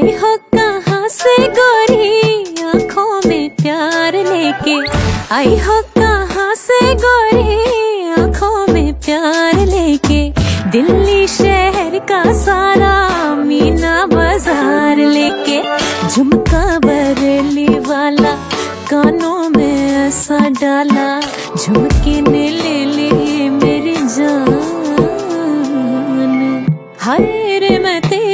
आई हो कहाँ से गोरी? आँखों में प्यार लेके। आई हो कहाँ से गोरी? आँखों में प्यार लेके। दिल्ली शहर का सारा मीना बाज़ार लेके। झुमका बरली वाला, कानों में ऐसा डाला। झुमके ने ले ले मेरी जान। हरे मैं तेरे